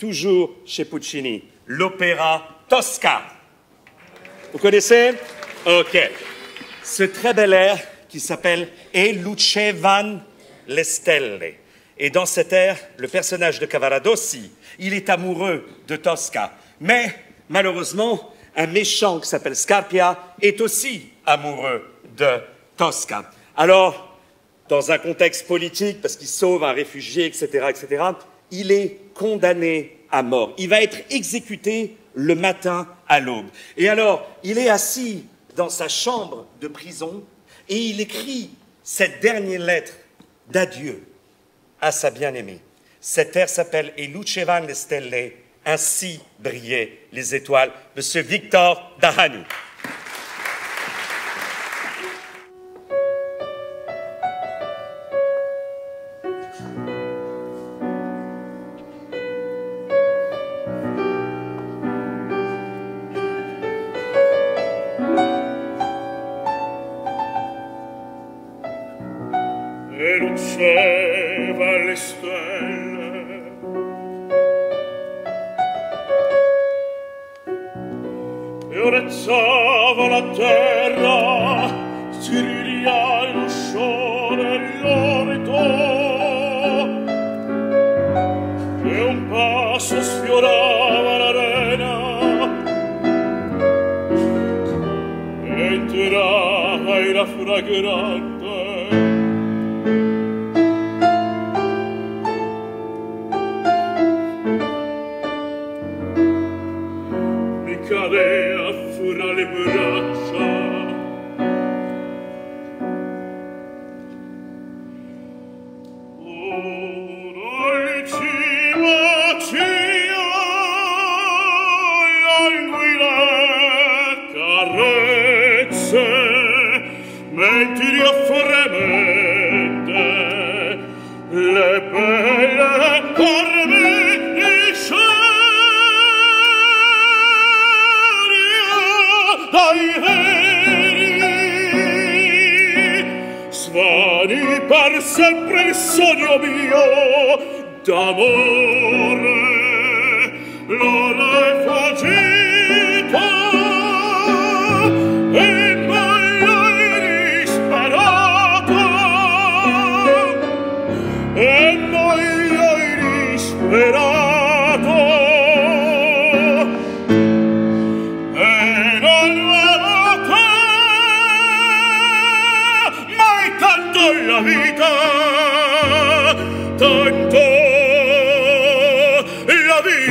toujours chez Puccini, l'opéra Tosca. Vous connaissez? Ok. Ce très bel air qui s'appelle E lucevan le stelle. Et dans cet air, le personnage de Cavaradossi, il est amoureux de Tosca. Mais malheureusement, un méchant qui s'appelle Scarpia est aussi amoureux de Tosca. Alors, dans un contexte politique, parce qu'il sauve un réfugié, etc., etc., il est condamné à mort. Il va être exécuté le matin à l'aube. Et alors, il est assis dans sa chambre de prison et il écrit cette dernière lettre d'adieu à sa bien-aimée. Cette terre s'appelle E lucevan le stelle, ainsi brillaient les étoiles. Monsieur Victor luceva le stelle e orezzava la terra scriria il sole l'orito. E un passo sfiorava l'arena. E tirava in la fragrante mi cadea fra le braccia. Mentiri a fremende le belle corbe dai veri svani per sempre il sogno mio d'amore. Lo l'hai facita e mai l'hai disperato e mai l'hai disperato vita, tanto la vita.